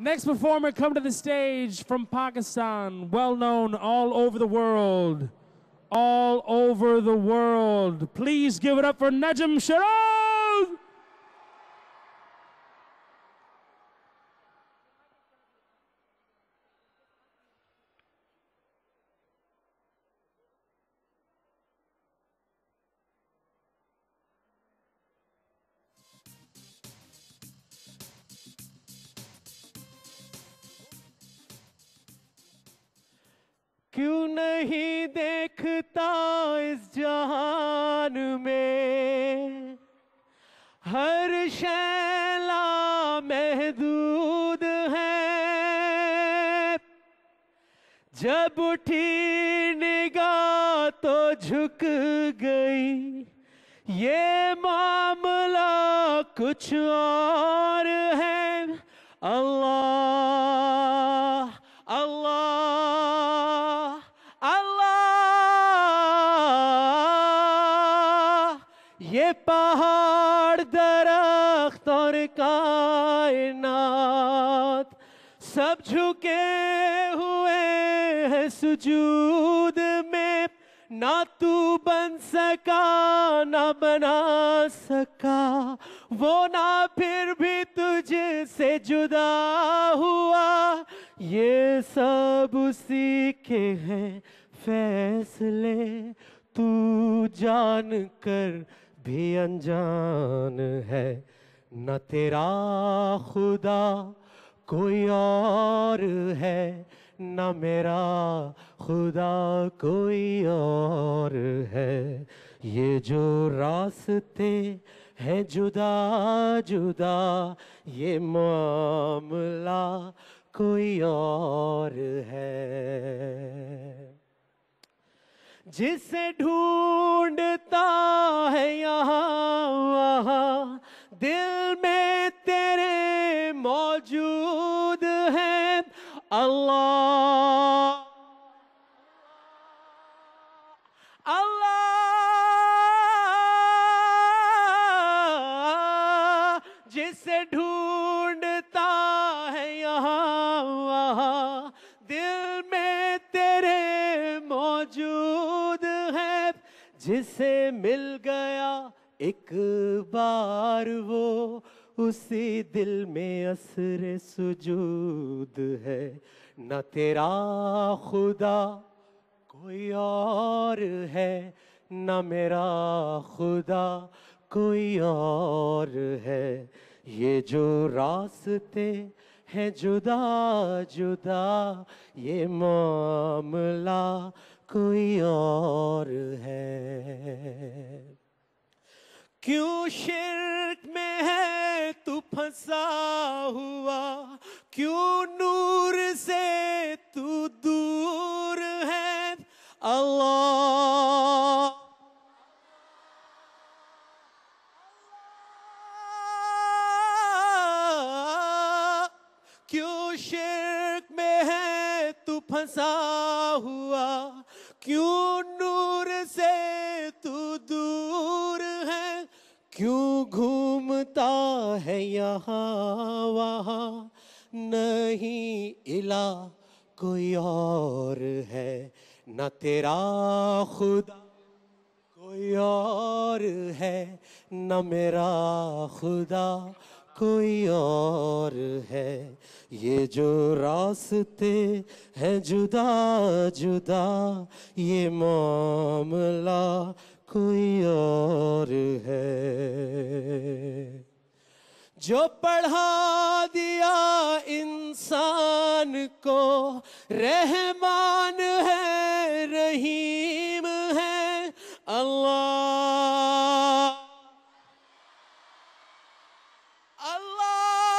Next performer come to the stage from Pakistan, well known all over the world. All over the world. Please give it up for Najm Shiraz! کیوں نہیں دیکھتا اس جہان میں؟ ہر شیلا محدود ہے۔ جب اٹھی نگاہ تو جھک گئی۔ یہ معاملہ کچھ اور ہے۔ اللہ اور کائنات سب جھکے ہوئے ہیں سجود میں۔ نہ تو بن سکا، نہ بنا سکا۔ وہ نہ پھر بھی تجھ سے جدا ہوا۔ یہ سب اسی کے ہیں فیصلے۔ تو جان کر بھی انجان ہے۔ نہ تیرا خدا کوئی اور ہے، نہ میرا خدا کوئی اور ہے۔ یہ جو راستے ہیں جدا جدا، یہ معاملہ کوئی اور ہے۔ جسے ڈھونڈتا ہے یہاں وہاں دل میں تیرے موجود ہے اللہ اللہ جسے ڈھونڈتا ہے یہاں وہاں۔ دل میں تیرے موجود ہے جسے مل گیا ایک بار وہ اسی دل میں اثر سجود ہے۔ نہ تیرا خدا کوئی اور ہے، نہ میرا خدا کوئی اور ہے۔ یہ جو راستے ہیں جدا جدا، یہ معاملہ کوئی اور ہے۔ کیوں شرک میں ہے تو پھنسا ہوا؟ کیوں نور سے تو دور ہے؟ اللہ! کیوں شرک میں ہے تو پھنسا ہوا؟ کیوں نور سے کیوں گھومتا ہے یہاں وہاں؟ نہیں الہ کوئی اور ہے، نہ تیرا خدا کوئی اور ہے، نہ میرا خدا کوئی اور ہے۔ یہ جو راستے ہیں جدا جدا، یہ معاملہ کوئی اور ہے۔ جو پڑھا دیا انسان کو، رحمان ہے، رحیم ہے۔ اللہ اللہ۔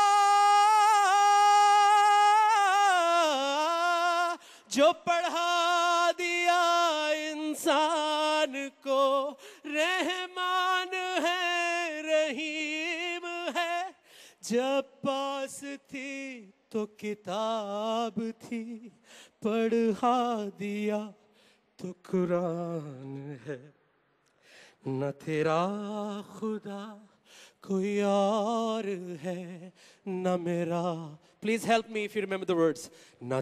جو پڑھا جب پاس تھی تو کتاب تھی، پڑھا دیا، تو قرآن ہے نہ تیرا خدا کوئی اور ہے، نہ میرا Please help me if you remember the words. Na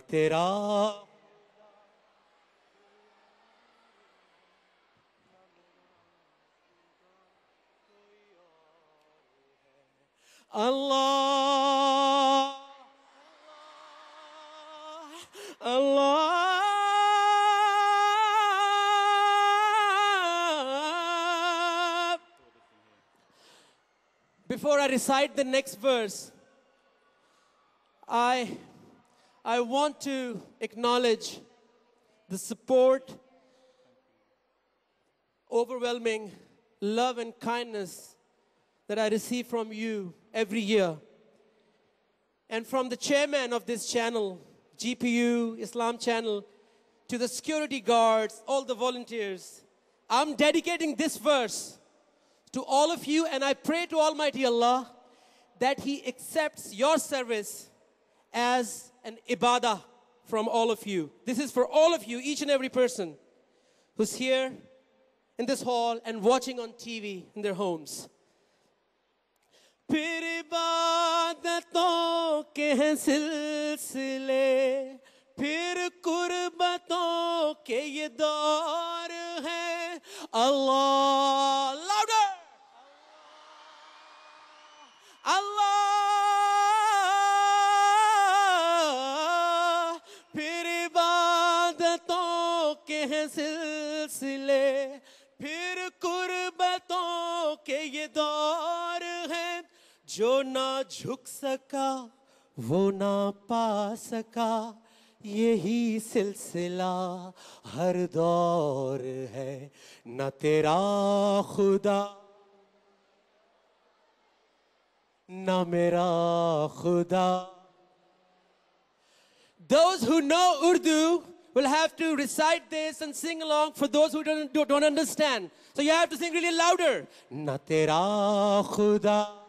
Allah. Allah. Before I recite the next verse, I, I want to acknowledge the support, overwhelming love and kindness that I receive from you every year. And from the chairman of this channel, GPU Islam channel, to the security guards, all the volunteers, I'm dedicating this verse to all of you, and I pray to Almighty Allah that He accepts your service as an ibadah from all of you. This is for all of you, each and every person who's here in this hall and watching on TV in their homes. پھر عبادتوں کے ہیں سلسلے، پھر قربتوں کے یہ دور ہے اللہ لاؤڈر اللہ، پھر عبادتوں کے ہیں سلسلے، پھر قربتوں کے یہ دور جو نہ جھک سکا وہ نہ پا سکا یہی سلسلہ ہر دور ہے نہ تیرا خدا نہ میرا خدا Those who know Urdu will have to recite this and sing along for those who don't, don't understand. So you have to sing really louder. Na tera khuda.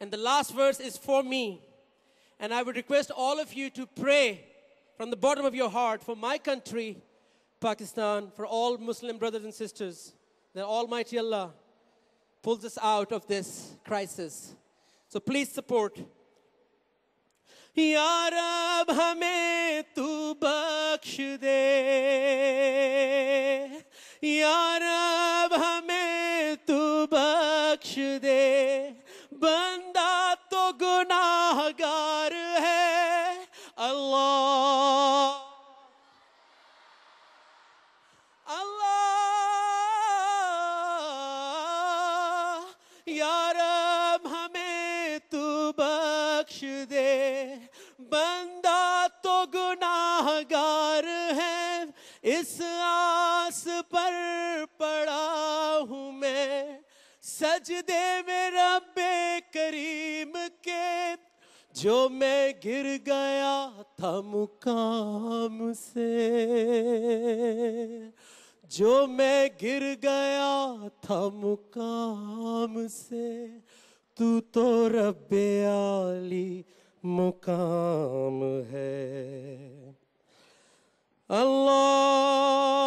And the last verse is for me. And I would request all of you to pray from the bottom of your heart for my country, Pakistan, for all Muslim brothers and sisters, that Almighty Allah pulls us out of this crisis. So please support. بخش دے بندہ تو گناہ گار ہے۔ اس آس پر پڑا ہوں میں، سجدے میں رب کریم کے۔ جو میں گر گیا تھا مقام سے۔ جو میں گر گیا تھا مقام سے۔ تو تو رب عالی مقام ہے۔ اللہ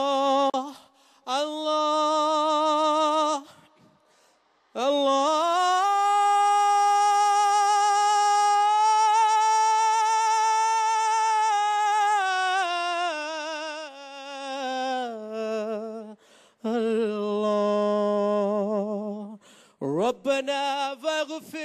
ربنا فاغفر